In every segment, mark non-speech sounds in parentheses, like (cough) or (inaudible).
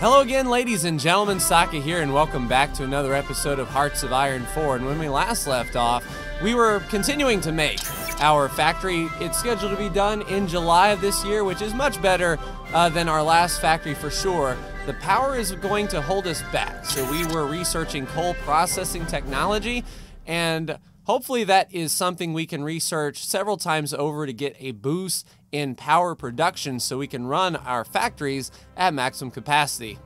Hello again, ladies and gentlemen. Saka here, and welcome back to another episode of Hearts of Iron 4. And when we last left off, we were continuing to make our factory. It's scheduled to be done in July of this year, which is much better uh, than our last factory for sure. The power is going to hold us back. So we were researching coal processing technology, and hopefully that is something we can research several times over to get a boost in power production so we can run our factories at maximum capacity.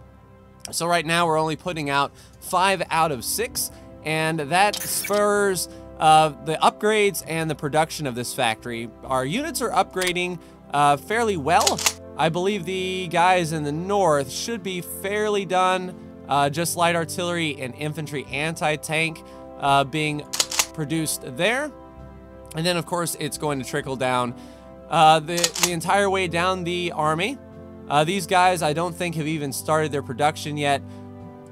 So right now we're only putting out five out of six, and that spurs uh, the upgrades and the production of this factory. Our units are upgrading uh, fairly well. I believe the guys in the north should be fairly done. Uh, just light artillery and infantry anti-tank uh, being produced there. And then, of course, it's going to trickle down uh, the, the entire way down the army. Uh, these guys, I don't think, have even started their production yet,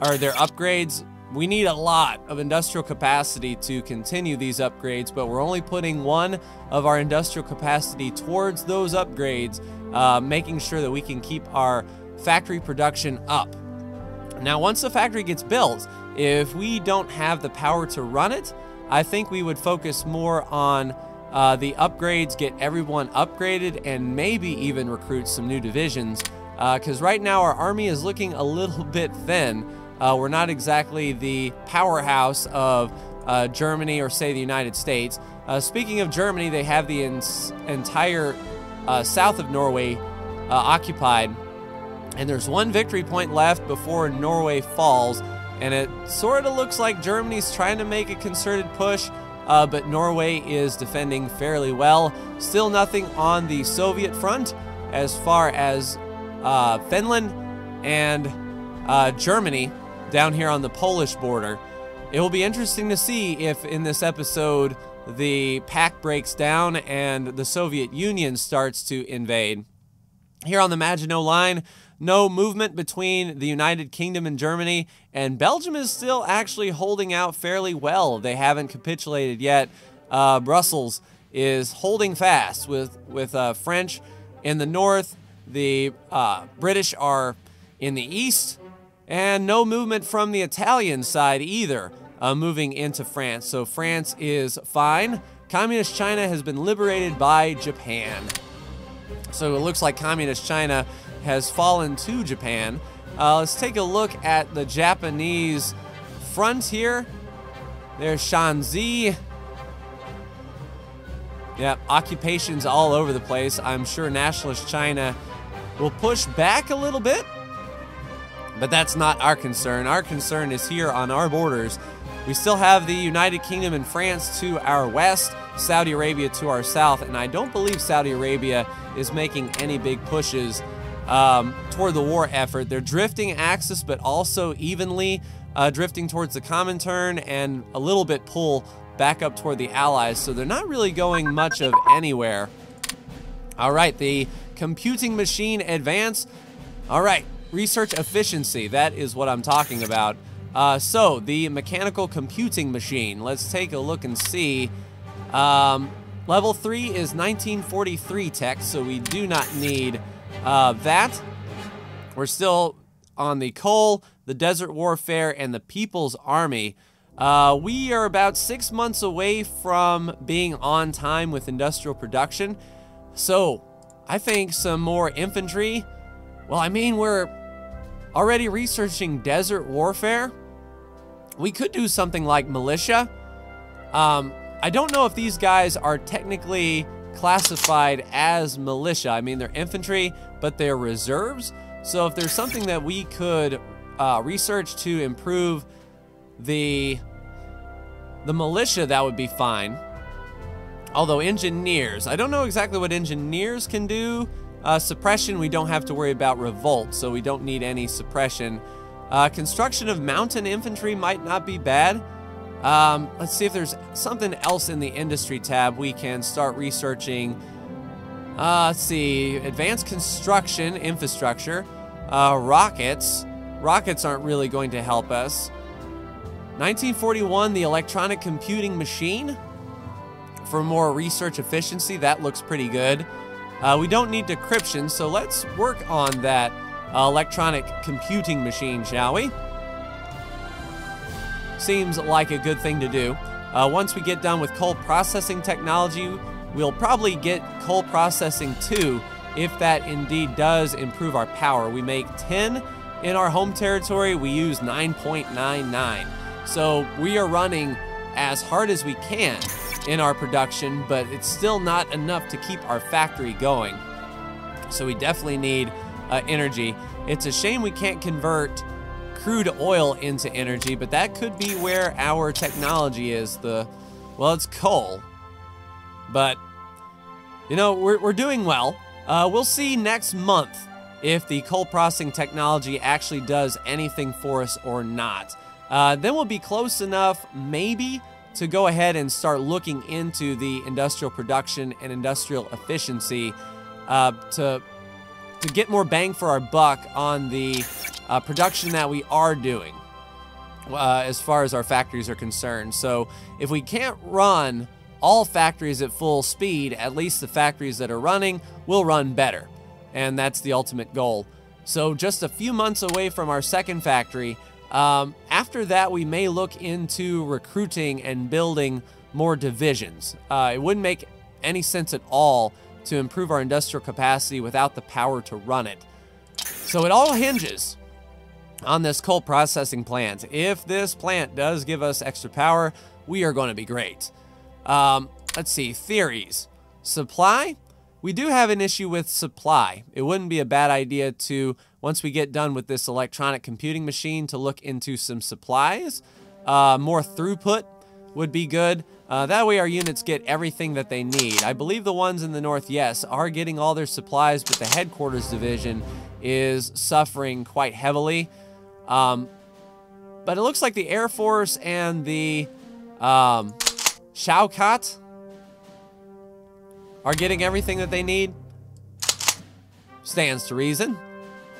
or their upgrades. We need a lot of industrial capacity to continue these upgrades, but we're only putting one of our industrial capacity towards those upgrades, uh, making sure that we can keep our factory production up. Now, once the factory gets built, if we don't have the power to run it, I think we would focus more on uh, the upgrades, get everyone upgraded, and maybe even recruit some new divisions. Because uh, right now our army is looking a little (laughs) bit thin. Uh, we're not exactly the powerhouse of uh, Germany or, say, the United States. Uh, speaking of Germany, they have the entire uh, south of Norway occupied. And there's one victory point left before Norway falls. And it sort of looks like Germany's trying to make a concerted push uh, but Norway is defending fairly well. Still nothing on the Soviet front as far as uh, Finland and uh, Germany down here on the Polish border. It will be interesting to see if in this episode the pact breaks down and the Soviet Union starts to invade. Here on the Maginot Line, no movement between the United Kingdom and Germany, and Belgium is still actually holding out fairly well. They haven't capitulated yet. Uh, Brussels is holding fast with, with uh, French in the north. The uh, British are in the east, and no movement from the Italian side either, uh, moving into France. So France is fine. Communist China has been liberated by Japan. So it looks like Communist China has fallen to Japan. Uh, let's take a look at the Japanese front here. There's Shanxi. Yeah, occupations all over the place. I'm sure Nationalist China will push back a little bit, but that's not our concern. Our concern is here on our borders. We still have the United Kingdom and France to our west, Saudi Arabia to our south, and I don't believe Saudi Arabia is making any big pushes um, toward the war effort. They're drifting Axis, but also evenly uh, drifting towards the Comintern and a little bit pull back up toward the Allies. So they're not really going much of anywhere. All right, the computing machine advance. All right, research efficiency. That is what I'm talking about. Uh, so the mechanical computing machine. Let's take a look and see. Um, level three is 1943 tech, so we do not need uh, that, we're still on the coal, the desert warfare, and the people's army. Uh, we are about six months away from being on time with industrial production. So, I think some more infantry. Well, I mean, we're already researching desert warfare. We could do something like militia. Um, I don't know if these guys are technically classified as militia. I mean, they're infantry, but they're reserves. So if there's something that we could uh, research to improve the the militia, that would be fine. Although engineers, I don't know exactly what engineers can do. Uh, suppression, we don't have to worry about revolt, so we don't need any suppression. Uh, construction of mountain infantry might not be bad. Um, let's see if there's something else in the industry tab we can start researching. Uh, let's see, advanced construction infrastructure, uh, rockets. Rockets aren't really going to help us. 1941, the electronic computing machine for more research efficiency. That looks pretty good. Uh, we don't need decryption, so let's work on that electronic computing machine, shall we? Seems like a good thing to do. Uh, once we get done with coal processing technology, we'll probably get coal processing 2 if that indeed does improve our power. We make 10 in our home territory, we use 9.99. So we are running as hard as we can in our production, but it's still not enough to keep our factory going. So we definitely need uh, energy. It's a shame we can't convert crude oil into energy, but that could be where our technology is. The, well, it's coal, but you know, we're, we're doing well. Uh, we'll see next month if the coal processing technology actually does anything for us or not. Uh, then we'll be close enough, maybe, to go ahead and start looking into the industrial production and industrial efficiency uh, to to get more bang for our buck on the uh, production that we are doing uh, as far as our factories are concerned. So if we can't run all factories at full speed, at least the factories that are running will run better. And that's the ultimate goal. So just a few months away from our second factory, um, after that, we may look into recruiting and building more divisions. Uh, it wouldn't make any sense at all to improve our industrial capacity without the power to run it. So it all hinges on this coal processing plant. If this plant does give us extra power, we are going to be great. Um, let's see, theories. Supply? We do have an issue with supply. It wouldn't be a bad idea to, once we get done with this electronic computing machine, to look into some supplies. Uh, more throughput would be good. Uh, that way our units get everything that they need. I believe the ones in the north, yes, are getting all their supplies, but the headquarters division is suffering quite heavily. Um, but it looks like the Air Force and the um, are getting everything that they need. Stands to reason.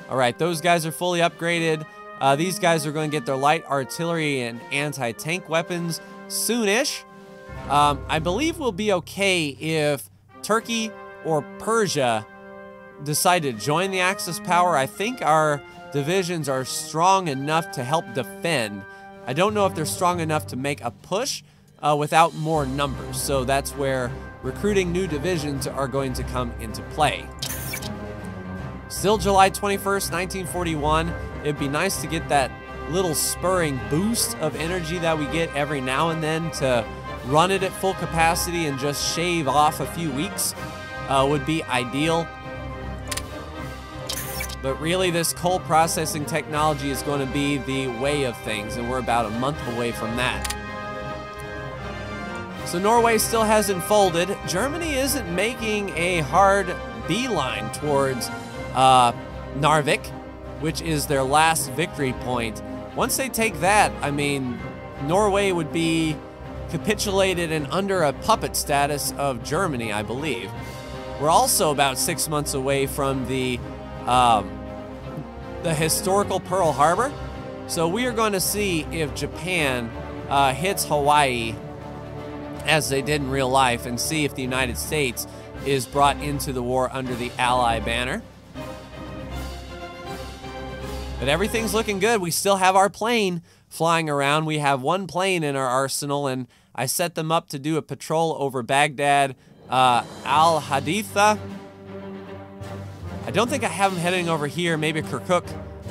All right, those guys are fully upgraded. Uh, these guys are going to get their light artillery and anti-tank weapons soonish. Um, I believe we'll be okay if Turkey or Persia decide to join the Axis power. I think our divisions are strong enough to help defend. I don't know if they're strong enough to make a push uh, without more numbers. So that's where recruiting new divisions are going to come into play. Still July 21st, 1941. It'd be nice to get that little spurring boost of energy that we get every now and then to run it at full capacity and just shave off a few weeks uh, would be ideal. But really, this coal processing technology is going to be the way of things, and we're about a month away from that. So Norway still hasn't folded. Germany isn't making a hard beeline towards uh, Narvik, which is their last victory point. Once they take that, I mean, Norway would be capitulated and under a puppet status of Germany, I believe. We're also about six months away from the um, the historical Pearl Harbor. So we are going to see if Japan uh, hits Hawaii as they did in real life and see if the United States is brought into the war under the Ally banner. But everything's looking good. We still have our plane flying around. We have one plane in our arsenal, and I set them up to do a patrol over Baghdad, uh, Al Haditha. I don't think I have them heading over here. Maybe Kirkuk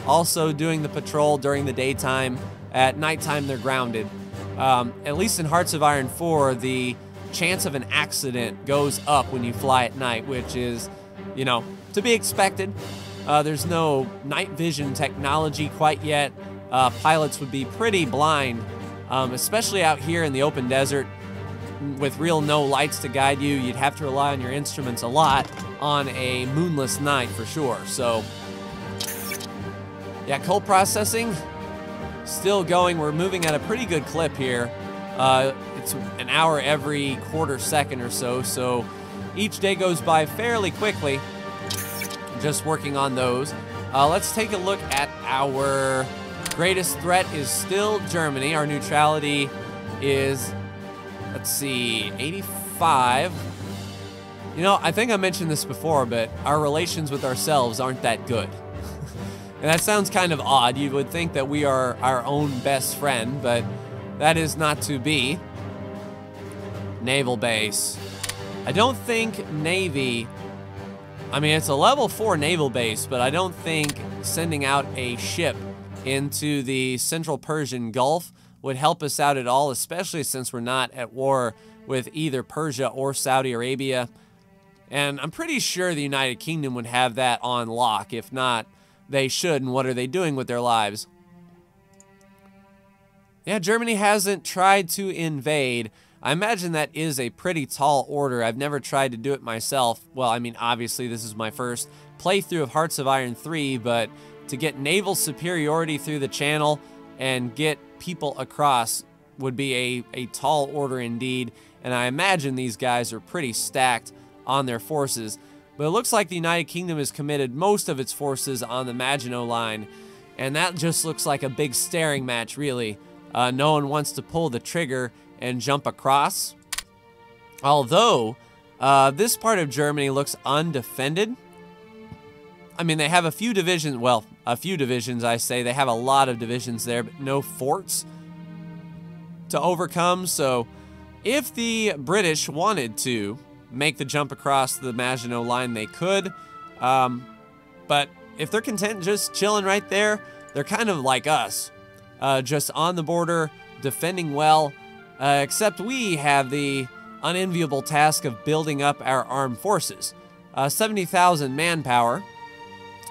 also doing the patrol during the daytime. At nighttime, they're grounded. Um, at least in Hearts of Iron 4, the chance of an accident goes up when you fly at night, which is, you know, to be expected. Uh, there's no night vision technology quite yet. Uh, pilots would be pretty blind um, especially out here in the open desert with real no lights to guide you. You'd have to rely on your instruments a lot on a moonless night for sure. So, yeah, coal processing still going. We're moving at a pretty good clip here. Uh, it's an hour every quarter second or so, so each day goes by fairly quickly. Just working on those. Uh, let's take a look at our Greatest threat is still Germany. Our neutrality is, let's see, 85. You know, I think I mentioned this before, but our relations with ourselves aren't that good. (laughs) And that sounds kind of odd. You would think that we are our own best friend, but that is not to be. Naval base. I don't think Navy. I mean, it's a level 4 naval base, but I don't think sending out a ship into the Central Persian Gulf would help us out at all, especially since we're not at war with either Persia or Saudi Arabia. And I'm pretty sure the United Kingdom would have that on lock. If not, they should. And what are they doing with their lives? Yeah, Germany hasn't tried to invade. I imagine that is a pretty tall order. I've never tried to do it myself. Well, I mean, obviously, this is my first playthrough of Hearts of Iron 3, but to get naval superiority through the channel and get people across would be a, a tall order indeed. And I imagine these guys are pretty stacked on their forces. But it looks like the United Kingdom has committed most of its forces on the Maginot Line. And that just looks like a big staring match, really. Uh, no one wants to pull the trigger and jump across. Although, uh, this part of Germany looks undefended. I mean, they have a few divisions, well, a few divisions, I say. They have a lot of divisions there, but no forts to overcome. So, if the British wanted to make the jump across the Maginot Line, they could. Um, but if they're content just chilling right there, they're kind of like us, uh, just on the border, defending well, uh, except we have the unenviable task of building up our armed forces. Uh, 70,000 manpower,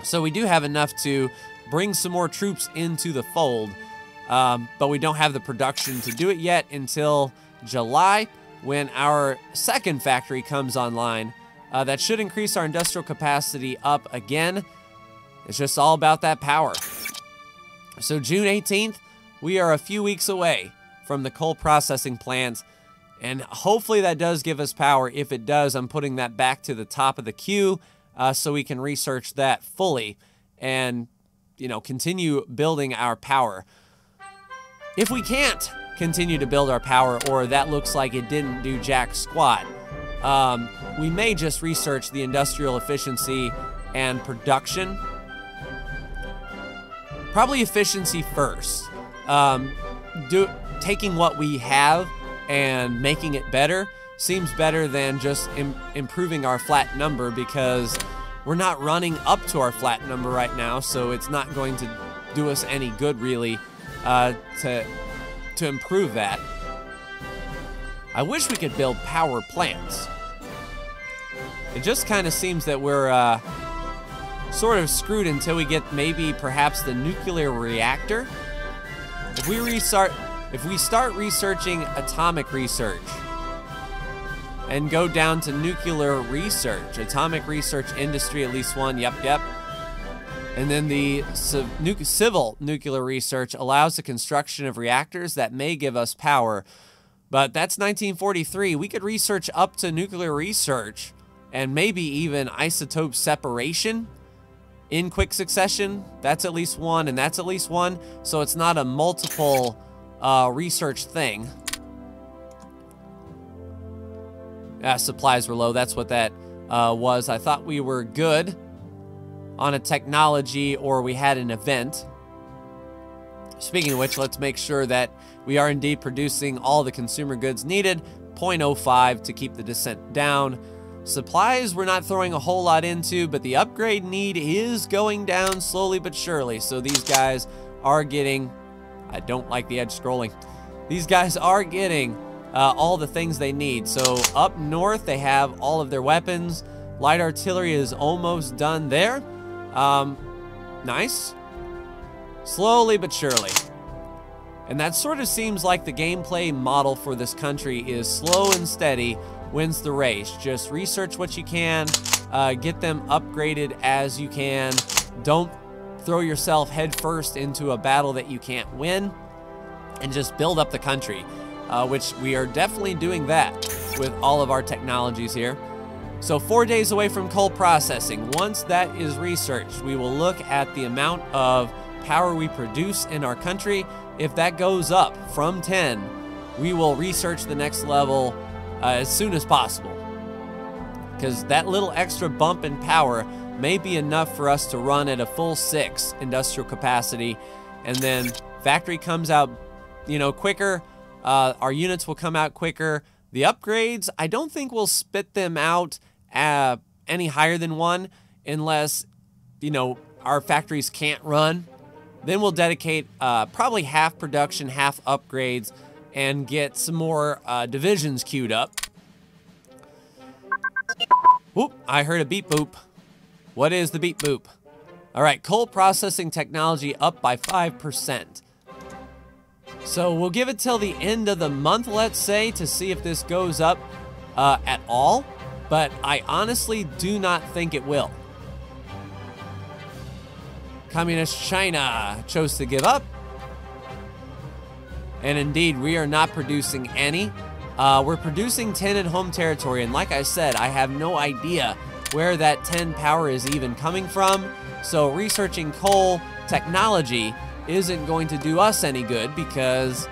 so we do have enough to bring some more troops into the fold, um, but we don't have the production to do it yet until July when our second factory comes online. Uh, that should increase our industrial capacity up again. It's just all about that power. So June 18th, we are a few weeks away from the coal processing plant. And hopefully that does give us power. If it does, I'm putting that back to the top of the queue uh, so we can research that fully and, you know, continue building our power. If we can't continue to build our power or that looks like it didn't do jack squat, um, we may just research the industrial efficiency and production. Probably efficiency first. Um, do taking what we have and making it better seems better than just Im improving our flat number because we're not running up to our flat number right now, so it's not going to do us any good really uh, to to improve that. I wish we could build power plants. It just kind of seems that we're uh, sort of screwed until we get maybe perhaps the nuclear reactor. If we restart, if we start researching atomic research and go down to nuclear research, atomic research industry, at least one, yep, yep. And then the civil nuclear research allows the construction of reactors that may give us power. But that's 1943. We could research up to nuclear research and maybe even isotope separation in quick succession. That's at least one, and that's at least one. So it's not a multiple uh, research thing. Yeah, supplies were low. That's what that uh, was. I thought we were good on a technology or we had an event. Speaking of which, let's make sure that we are indeed producing all the consumer goods needed. 0.05 to keep the descent down. Supplies we're not throwing a whole lot into, but the upgrade need is going down slowly but surely. So these guys are getting, I don't like the edge scrolling. These guys are getting uh, all the things they need. So up north, they have all of their weapons. Light artillery is almost done there. Um, nice. Slowly but surely. And that sort of seems like the gameplay model for this country is slow and steady wins the race. Just research what you can, uh, get them upgraded as you can. Don't throw yourself headfirst into a battle that you can't win, and just build up the country, uh, which we are definitely doing that with all of our technologies here. So four days away from coal processing. Once that is researched, we will look at the amount of power we produce in our country. If that goes up from 10, we will research the next level uh, as soon as possible. Because that little extra bump in power may be enough for us to run at a full six industrial capacity. And then factory comes out, you know, quicker. Uh, our units will come out quicker. The upgrades, I don't think we'll spit them out uh, any higher than one unless, you know, our factories can't run. Then we'll dedicate uh, probably half production, half upgrades, and get some more uh, divisions queued up. Whoop, I heard a beep boop. What is the beep boop? All right, coal processing technology up by 5%. So we'll give it till the end of the month, let's say, to see if this goes up uh, at all. But I honestly do not think it will. Communist China chose to give up. And indeed, we are not producing any. Uh, we're producing 10 in home territory, and like I said, I have no idea where that 10 power is even coming from. So researching coal technology isn't going to do us any good because,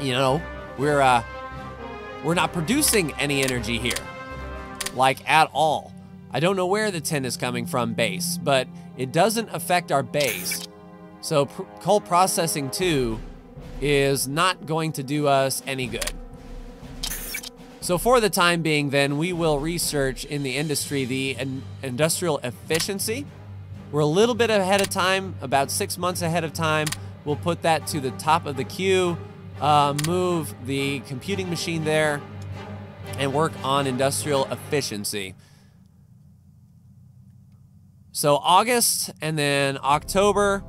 you know, we're uh, we're not producing any energy here, like at all. I don't know where the 10 is coming from base, but it doesn't affect our base. So pr coal processing 2 is not going to do us any good. So for the time being then, we will research in the industry the in industrial efficiency. We're a little bit ahead of time, about six months ahead of time. We'll put that to the top of the queue, uh, move the computing machine there, and work on industrial efficiency. So August, and then October,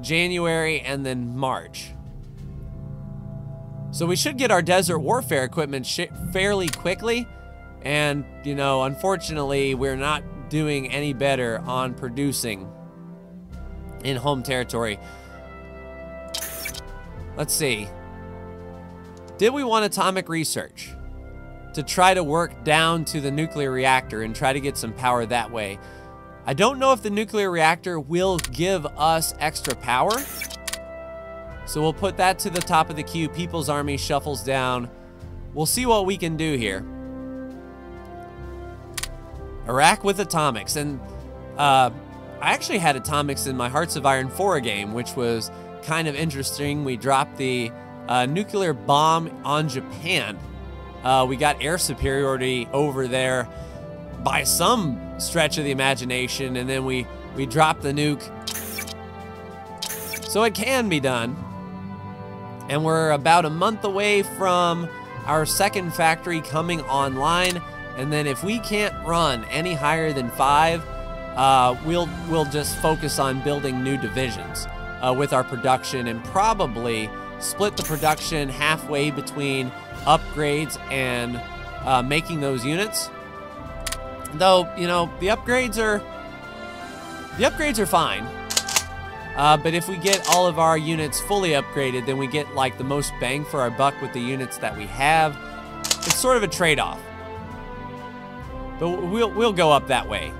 January, and then March. So we should get our desert warfare equipment fairly quickly. And, you know, unfortunately, we're not doing any better on producing in home territory. Let's see. Did we want atomic research? To try to work down to the nuclear reactor and try to get some power that way. I don't know if the nuclear reactor will give us extra power. So we'll put that to the top of the queue. People's Army shuffles down. We'll see what we can do here. Iraq with atomics. And uh, I actually had atomics in my Hearts of Iron 4 game, which was kind of interesting. We dropped the uh, nuclear bomb on Japan. Uh, we got air superiority over there by some stretch of the imagination, and then we, we dropped the nuke. So it can be done. And we're about a month away from our second factory coming online. And then if we can't run any higher than five, uh, we'll we'll just focus on building new divisions uh, with our production and probably split the production halfway between upgrades and uh, making those units. Though you know the upgrades are the upgrades are fine. Uh, but if we get all of our units fully upgraded, then we get like the most bang for our buck with the units that we have. It's sort of a trade-off. We'll, we'll go up that way.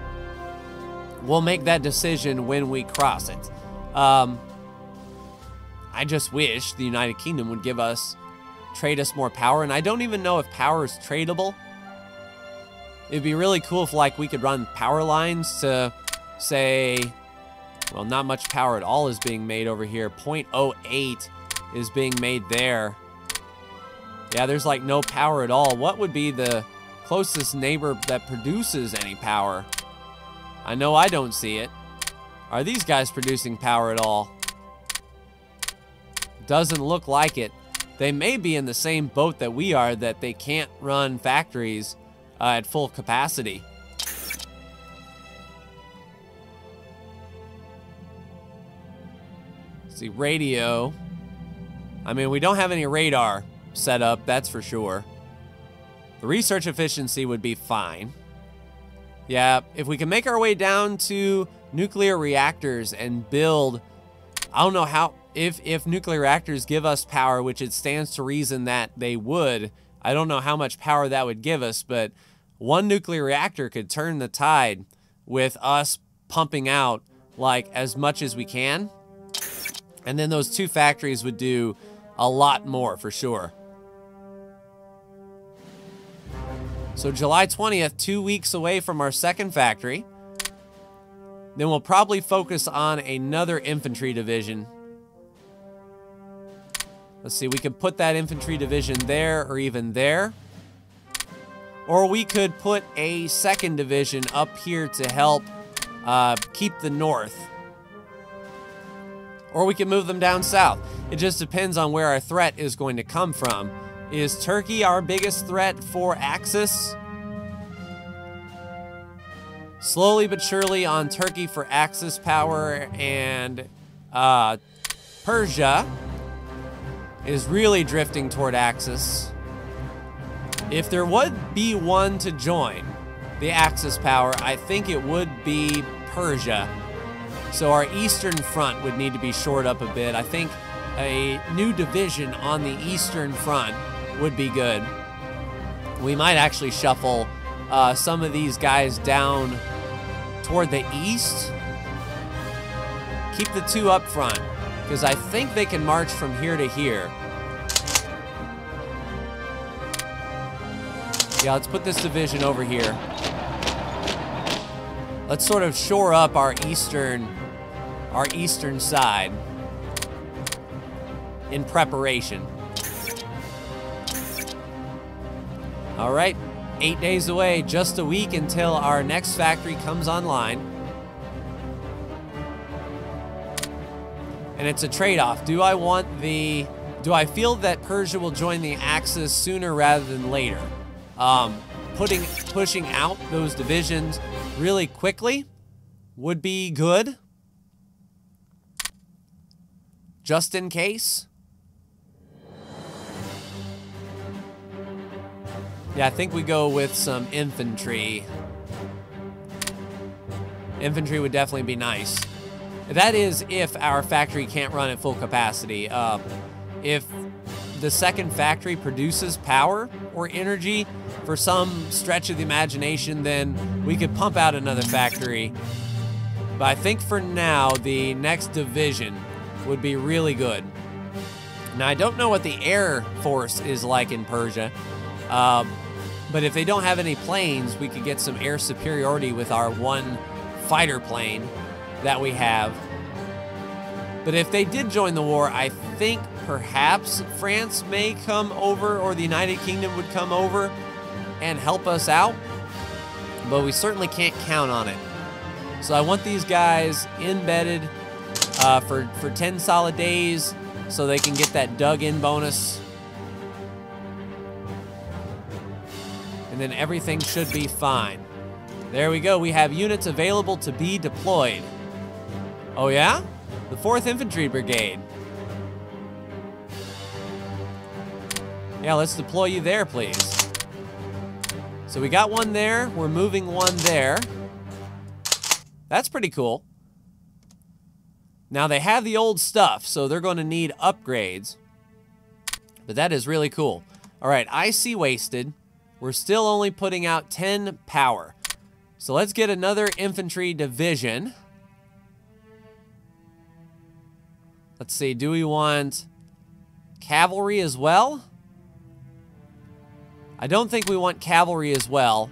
We'll make that decision when we cross it. Um, I just wish the United Kingdom would give us, trade us more power. And I don't even know if power is tradable. It'd be really cool if like we could run power lines to say well, not much power at all is being made over here. 0.08 is being made there. Yeah, there's like no power at all. What would be the closest neighbor that produces any power? I know I don't see it. Are these guys producing power at all? Doesn't look like it. They may be in the same boat that we are, that they can't run factories uh, at full capacity. see, radio. I mean, we don't have any radar set up, that's for sure. The research efficiency would be fine. Yeah, if we can make our way down to nuclear reactors and build, I don't know how, if, if nuclear reactors give us power, which it stands to reason that they would, I don't know how much power that would give us, but one nuclear reactor could turn the tide with us pumping out like as much as we can. And then those two factories would do a lot more for sure. So July 20th, two weeks away from our second factory. Then we'll probably focus on another infantry division. Let's see, we could put that infantry division there or even there. Or we could put a second division up here to help uh, keep the north. Or we can move them down south. It just depends on where our threat is going to come from. Is Turkey our biggest threat for Axis? Slowly but surely on Turkey for Axis power and uh, Persia is really drifting toward Axis. If there would be one to join the Axis power, I think it would be Persia. So our eastern front would need to be shored up a bit. I think a new division on the eastern front would be good. We might actually shuffle uh, some of these guys down toward the east. Keep the two up front, because I think they can march from here to here. Yeah, let's put this division over here. Let's sort of shore up our eastern, our eastern side in preparation. All right, eight days away, just a week until our next factory comes online. And it's a trade-off. Do I want the, do I feel that Persia will join the Axis sooner rather than later? Um, putting pushing out those divisions really quickly would be good. Just in case. Yeah, I think we go with some infantry. Infantry would definitely be nice. That is if our factory can't run at full capacity. Uh, if the second factory produces power or energy for some stretch of the imagination, then we could pump out another factory. But I think for now, the next division would be really good. Now, I don't know what the air force is like in Persia, uh, but if they don't have any planes, we could get some air superiority with our one fighter plane that we have. But if they did join the war, I think perhaps France may come over or the United Kingdom would come over and help us out. But we certainly can't count on it. So I want these guys embedded uh, for, for 10 solid days so they can get that dug in bonus. And then everything should be fine. There we go. We have units available to be deployed. Oh yeah? The 4th Infantry Brigade. Yeah, let's deploy you there, please. So we got one there. We're moving one there. That's pretty cool. Now, they have the old stuff, so they're going to need upgrades. But that is really cool. All right, I see wasted. We're still only putting out 10 power. So let's get another infantry division. Let's see, do we want cavalry as well? I don't think we want cavalry as well.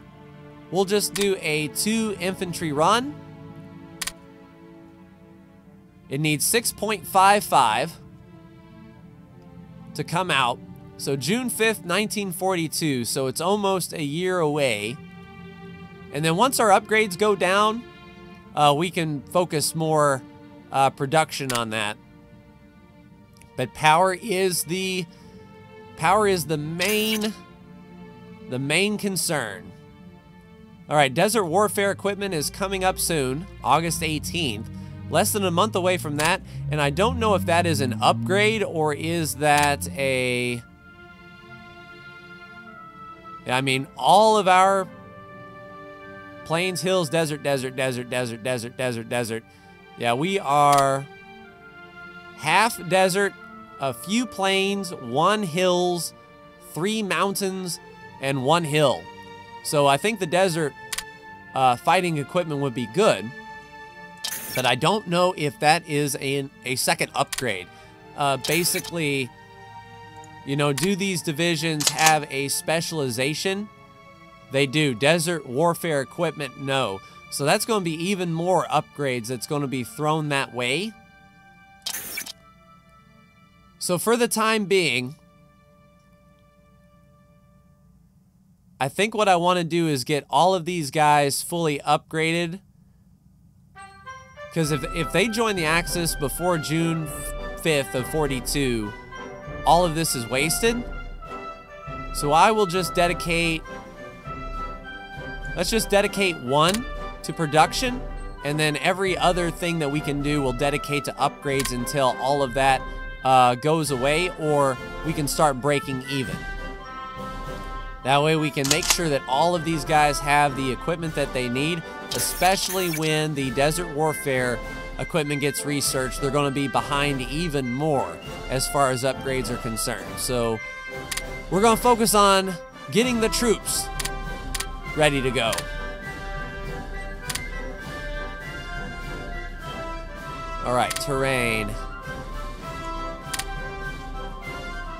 We'll just do a two infantry run. It needs 6.55 to come out. So June 5th, 1942. So it's almost a year away. And then once our upgrades go down, uh, we can focus more uh, production on that. But power is the power is the main the main concern. All right, Desert Warfare equipment is coming up soon, August 18th. Less than a month away from that, and I don't know if that is an upgrade or is that a... I mean, all of our plains, hills, desert, desert, desert, desert, desert, desert, desert. Yeah, we are half desert, a few plains, one hills, three mountains, and one hill. So I think the desert uh, fighting equipment would be good, but I don't know if that is a, a second upgrade. Uh, basically, you know, do these divisions have a specialization? They do. Desert warfare equipment, no. So that's going to be even more upgrades that's going to be thrown that way. So for the time being, I think what I want to do is get all of these guys fully upgraded. Because if, if they join the Axis before June 5th of 42, all of this is wasted. So I will just dedicate, let's just dedicate one to production, and then every other thing that we can do we'll dedicate to upgrades until all of that uh, goes away, or we can start breaking even. That way we can make sure that all of these guys have the equipment that they need, especially when the Desert Warfare equipment gets researched. They're going to be behind even more as far as upgrades are concerned. So we're going to focus on getting the troops ready to go. All right, terrain.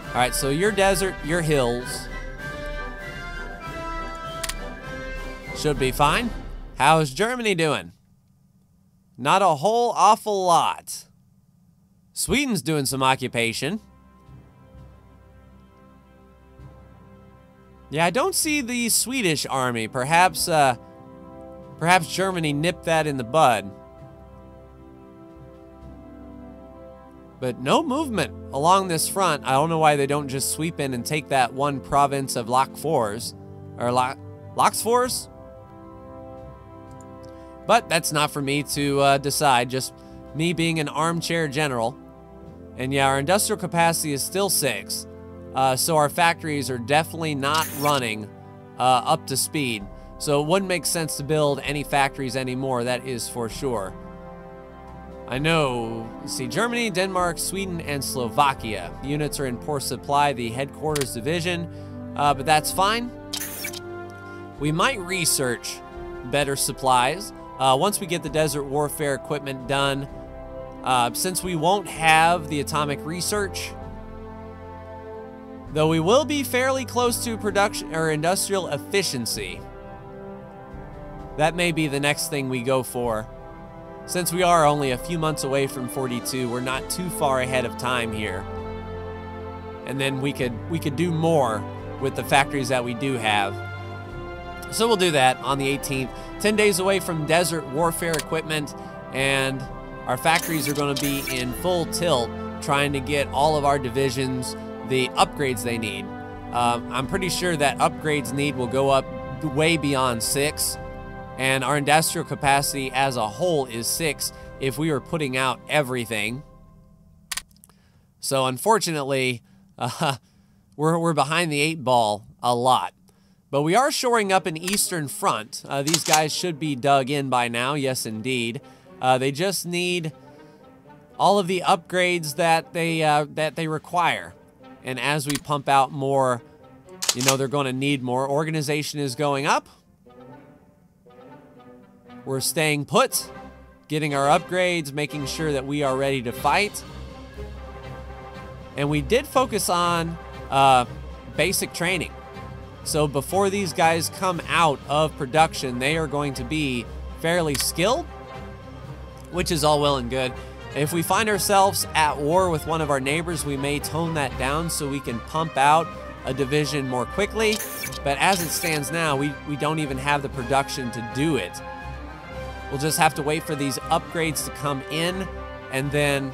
All right, so your desert, your hills should be fine. How's Germany doing? Not a whole awful lot. Sweden's doing some occupation. Yeah, I don't see the Swedish army. Perhaps, uh, perhaps Germany nipped that in the bud. But no movement along this front. I don't know why they don't just sweep in and take that one province of Lock Fours. Or Lock, Loxfors? But that's not for me to uh, decide, just me being an armchair general. And yeah, our industrial capacity is still six. Uh, so our factories are definitely not running uh, up to speed. So it wouldn't make sense to build any factories anymore, that is for sure. I know, see, Germany, Denmark, Sweden, and Slovakia. Units are in poor supply, the headquarters division, uh, but that's fine. We might research better supplies. Uh, once we get the desert warfare equipment done, uh, since we won't have the atomic research, though we will be fairly close to production or industrial efficiency, that may be the next thing we go for. Since we are only a few months away from 42, we're not too far ahead of time here. And then we could we could do more with the factories that we do have. So we'll do that on the 18th. 10 days away from desert warfare equipment and our factories are going to be in full tilt trying to get all of our divisions the upgrades they need. Um, I'm pretty sure that upgrades need will go up way beyond six and our industrial capacity as a whole is six if we were putting out everything. So unfortunately, (laughs) uh, we're, we're behind the eight ball a lot. But we are shoring up an eastern front. Uh, these guys should be dug in by now, yes indeed. Uh, they just need all of the upgrades that they, uh, that they require. And as we pump out more, you know, they're going to need more. Organization is going up. We're staying put, getting our upgrades, making sure that we are ready to fight. And we did focus on uh, basic training. So before these guys come out of production, they are going to be fairly skilled, which is all well and good. If we find ourselves at war with one of our neighbors, we may tone that down so we can pump out a division more quickly. But as it stands now, we, we don't even have the production to do it. We'll just have to wait for these upgrades to come in, and then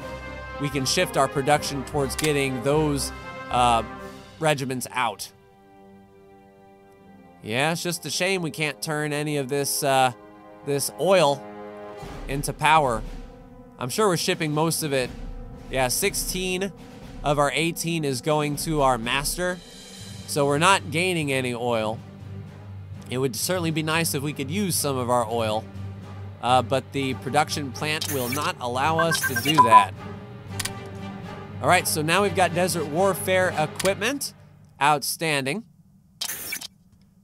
we can shift our production towards getting those uh, regiments out. Yeah, it's just a shame we can't turn any of this uh, this oil into power. I'm sure we're shipping most of it. Yeah, 16 of our 18 is going to our master. So we're not gaining any oil. It would certainly be nice if we could use some of our oil uh, but the production plant will not allow us to do that. All right, so now we've got Desert Warfare equipment. Outstanding.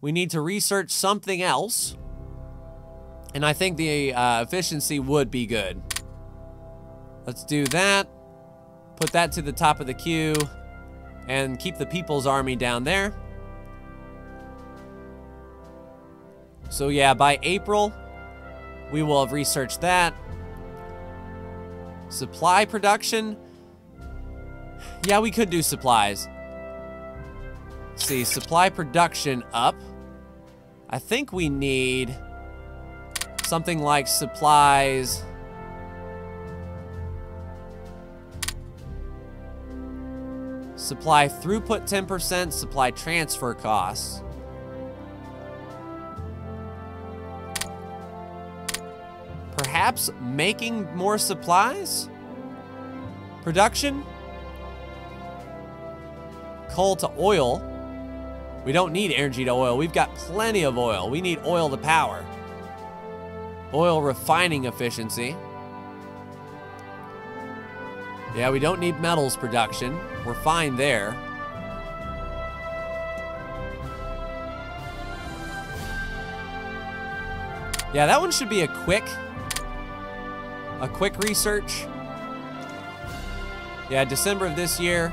We need to research something else. And I think the uh, efficiency would be good. Let's do that. Put that to the top of the queue. And keep the People's Army down there. So yeah, by April, we will have researched that. Supply production. Yeah, we could do supplies. Let's see, supply production up. I think we need something like supplies. Supply throughput 10%, supply transfer costs. Perhaps making more supplies? Production? Coal to oil. We don't need energy to oil. We've got plenty of oil. We need oil to power. Oil refining efficiency. Yeah, we don't need metals production. We're fine there. Yeah, that one should be a quick, a quick research. Yeah, December of this year.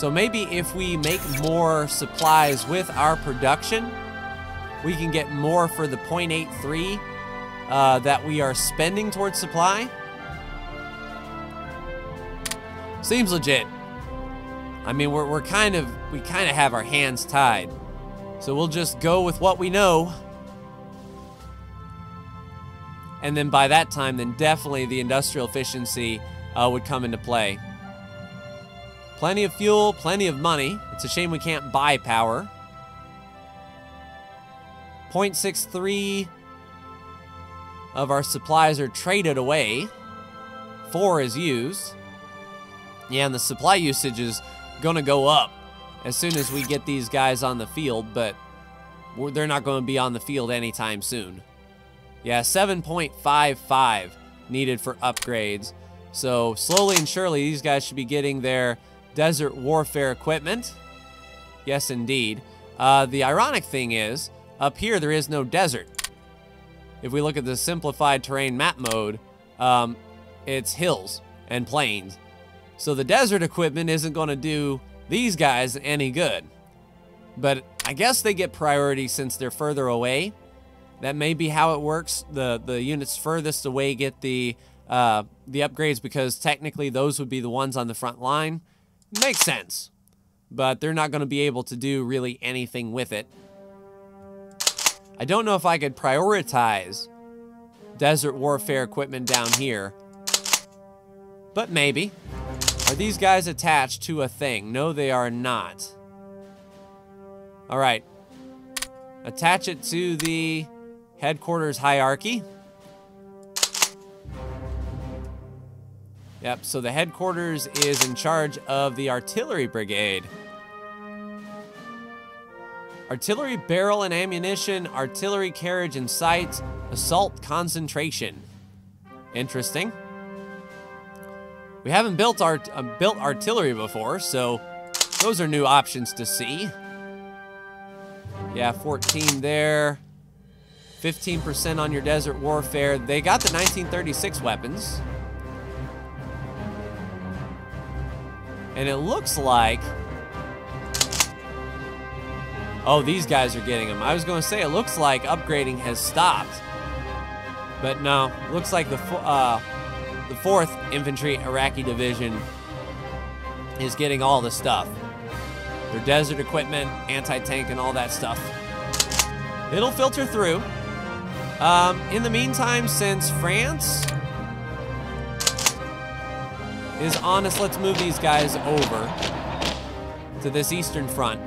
So maybe if we make more supplies with our production, we can get more for the 0.83 uh, that we are spending towards supply. Seems legit. I mean, we're, we're kind of, we kind of have our hands tied. So we'll just go with what we know. And then by that time, then definitely the industrial efficiency uh, would come into play. Plenty of fuel, plenty of money. It's a shame we can't buy power. 0.63 of our supplies are traded away. Four is used. Yeah, and the supply usage is going to go up as soon as we get these guys on the field, but they're not going to be on the field anytime soon. Yeah, 7.55 needed for upgrades. So slowly and surely, these guys should be getting their desert warfare equipment. Yes, indeed. Uh, the ironic thing is, up here there is no desert. If we look at the simplified terrain map mode, um, it's hills and plains. So the desert equipment isn't going to do these guys any good. But I guess they get priority since they're further away. That may be how it works. The the units furthest away get the uh, the upgrades because technically those would be the ones on the front line. Makes sense. But they're not going to be able to do really anything with it. I don't know if I could prioritize desert warfare equipment down here. But maybe. Are these guys attached to a thing? No, they are not. All right. Attach it to the headquarters hierarchy. Yep, so the headquarters is in charge of the artillery brigade. Artillery barrel and ammunition, artillery carriage and sight, assault concentration. Interesting. We haven't built art uh, built artillery before, so those are new options to see. Yeah, 14 there. 15% on your desert warfare. They got the 1936 weapons. And it looks like... Oh, these guys are getting them. I was going to say, it looks like upgrading has stopped. But no, looks like the, uh, the 4th Infantry Iraqi Division is getting all the stuff. Their desert equipment, anti-tank, and all that stuff. It'll filter through. Um, in the meantime, since France is honest, let's move these guys over to this eastern front.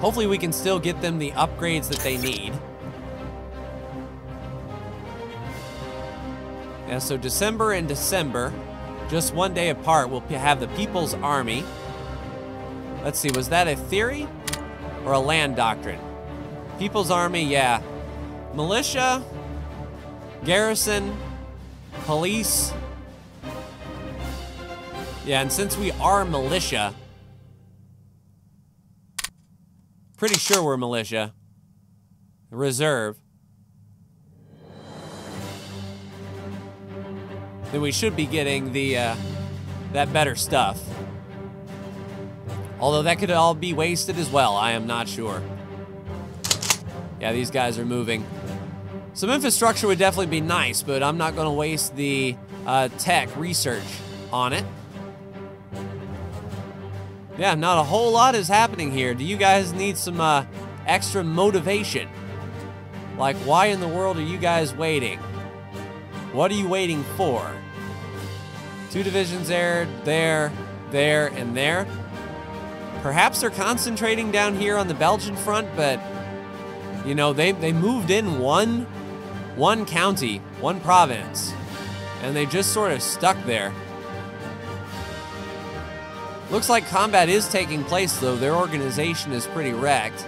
Hopefully we can still get them the upgrades that they need. Yeah, so December and December, just one day apart, we'll have the People's Army. Let's see, was that a theory or a land doctrine? People's Army, yeah. Militia, garrison, police, yeah, and since we are militia, pretty sure we're militia. Reserve. Then we should be getting the uh, that better stuff. Although that could all be wasted as well, I am not sure. Yeah, these guys are moving. Some infrastructure would definitely be nice, but I'm not going to waste the uh, tech research on it. Yeah, not a whole lot is happening here. Do you guys need some uh, extra motivation? Like, why in the world are you guys waiting? What are you waiting for? Two divisions there, there, there, and there. Perhaps they're concentrating down here on the Belgian front, but you know, they, they moved in one one county, one province, and they just sort of stuck there. Looks like combat is taking place, though. Their organization is pretty wrecked.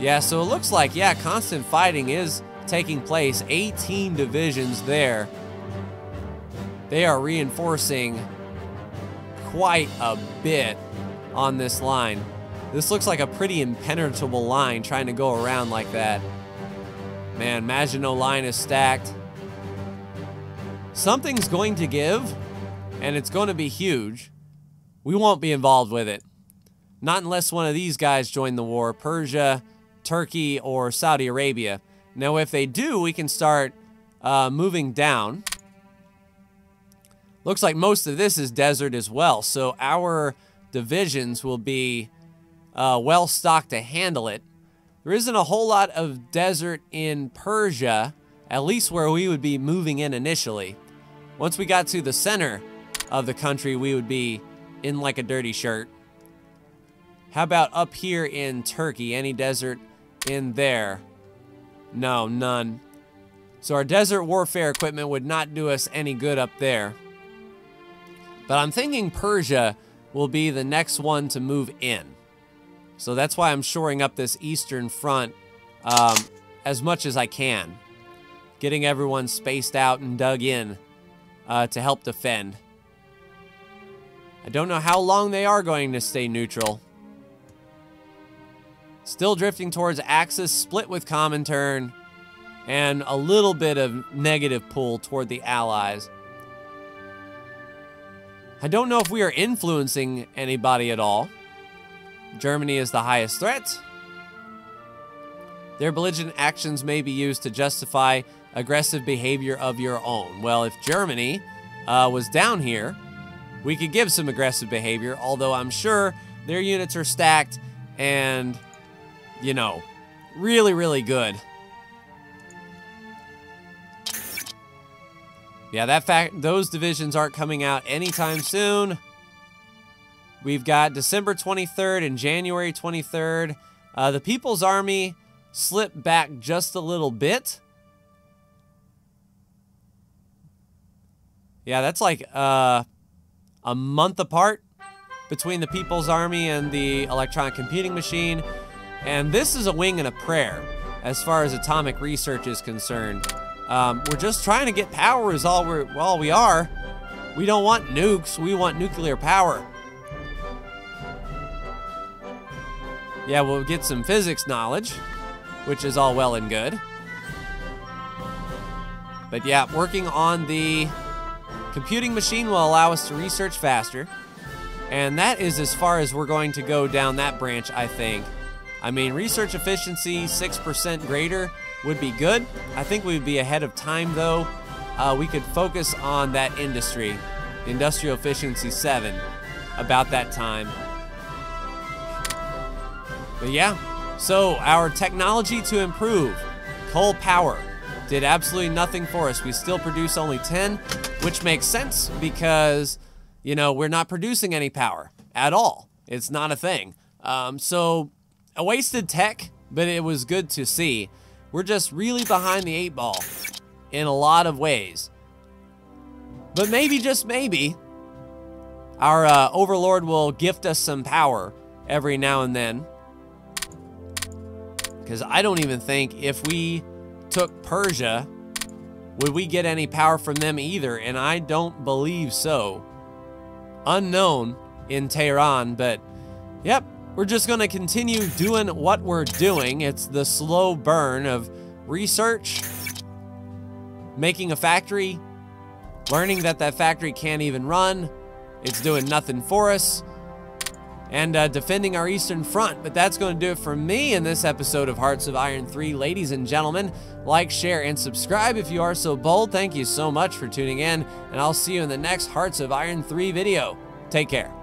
Yeah, so it looks like, yeah, constant fighting is taking place. 18 divisions there. They are reinforcing quite a bit on this line. This looks like a pretty impenetrable line trying to go around like that. Man, Maginot line is stacked. Something's going to give, and it's going to be huge. We won't be involved with it. Not unless one of these guys join the war. Persia, Turkey, or Saudi Arabia. Now, if they do, we can start uh, moving down. Looks like most of this is desert as well, so our divisions will be uh, well stocked to handle it. There isn't a whole lot of desert in Persia, at least where we would be moving in initially. Once we got to the center of the country, we would be in like a dirty shirt. How about up here in Turkey? Any desert in there? No, none. So our desert warfare equipment would not do us any good up there. But I'm thinking Persia will be the next one to move in. So that's why I'm shoring up this eastern front um, as much as I can. Getting everyone spaced out and dug in uh, to help defend. I don't know how long they are going to stay neutral. Still drifting towards Axis, split with Comintern, and a little bit of negative pull toward the Allies. I don't know if we are influencing anybody at all. Germany is the highest threat. Their belligerent actions may be used to justify aggressive behavior of your own. Well, if Germany uh, was down here, we could give some aggressive behavior, although I'm sure their units are stacked and, you know, really, really good. Yeah, that fact, those divisions aren't coming out anytime soon. We've got December 23rd and January 23rd. Uh, the People's Army slipped back just a little bit. Yeah, that's like uh, a month apart between the People's Army and the Electronic Computing Machine. And this is a wing and a prayer as far as atomic research is concerned. Um, we're just trying to get power is all, we're, all we are. We don't want nukes, we want nuclear power. Yeah, we'll get some physics knowledge, which is all well and good. But yeah, working on the computing machine will allow us to research faster. And that is as far as we're going to go down that branch, I think. I mean, research efficiency 6% greater would be good. I think we would be ahead of time, though. Uh, we could focus on that industry, industrial efficiency 7, about that time. But yeah, so our technology to improve, coal power, did absolutely nothing for us. We still produce only 10, which makes sense because, you know, we're not producing any power at all. It's not a thing. Um, so, a wasted tech, but it was good to see. We're just really behind the eight ball in a lot of ways. But maybe, just maybe, our uh, Overlord will gift us some power every now and then. Because I don't even think if we took Persia, would we get any power from them either? And I don't believe so. Unknown in Tehran, but yep, we're just going to continue doing what we're doing. It's the slow burn of research, making a factory, learning that that factory can't even run. It's doing nothing for us. And uh, defending our Eastern Front. But that's going to do it for me in this episode of Hearts of Iron 3. Ladies and gentlemen, like, share, and subscribe if you are so bold. Thank you so much for tuning in, and I'll see you in the next Hearts of Iron 3 video. Take care.